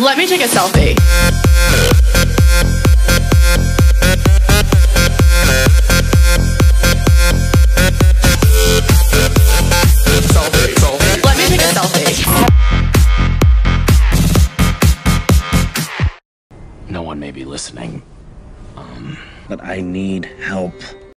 Let me take a selfie. Selfie, selfie. Let me take a selfie. No one may be listening. Um, but I need help.